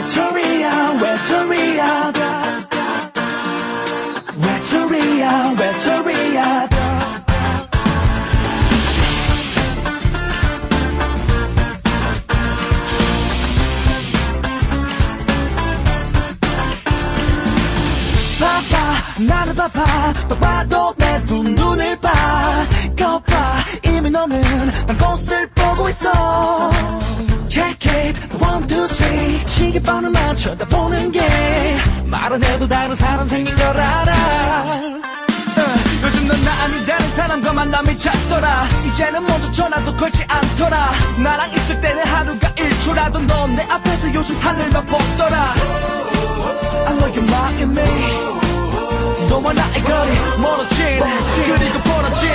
외톨이야 외톨이야다 외톨이야 외톨이야다 봐봐 나를 봐봐. 딱 봐도 내 두 눈을 봐. 거봐 이미 너는 난 꽃을 보고 있어 시계번호만 쳐다보는 게말안 해도 다른 사람 생긴 걸 알아. 어, 요즘 넌 나 아닌 다른 사람과 만남이 잦더라. 이제는 먼저 전화도 걸지 않더라. 나랑 있을 때는 하루가 1초라도 넌 내 앞에서 요즘 하늘만 보더라. I know you're mocking me. 너와 나의 거리 멀어진 그리고 벌어진